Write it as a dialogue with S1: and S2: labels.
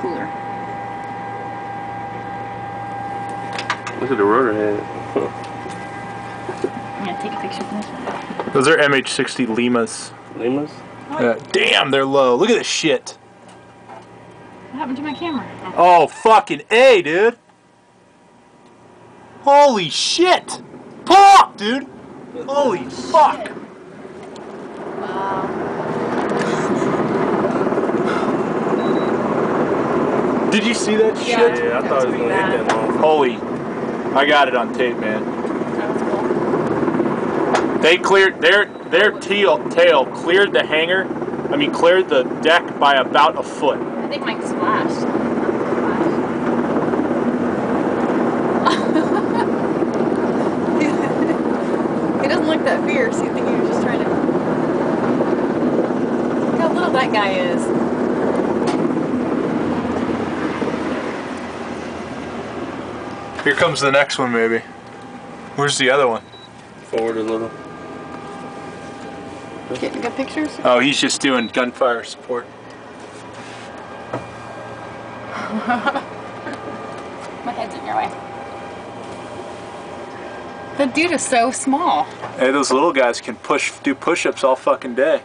S1: cooler.
S2: Look at the rotor head.
S1: I'm gonna take a picture of this one.
S3: Those are MH60 Limas.
S2: Limas?
S3: Yeah. Damn, they're low. Look at this shit.
S1: What happened to my camera?
S3: Oh, fucking A, dude. Holy shit. Pull up, dude. Holy fuck. Did you see that
S1: Yeah.
S3: shit?
S2: Yeah, I thought it was gonna hit that long.
S3: Holy. I got it on tape, man.
S1: Cool.
S3: They cleared their their tail tail cleared the hangar. I mean cleared the deck by about a foot.
S1: I think Mike splashed. he doesn't look that fierce. You think he was just trying to. Look how little that guy is.
S3: Here comes the next one, maybe. Where's the other one?
S2: Forward a little.
S1: Getting good pictures?
S3: Oh, he's just doing gunfire support.
S1: My head's in your way. The dude is so small.
S3: Hey, those little guys can push, do push-ups all fucking day.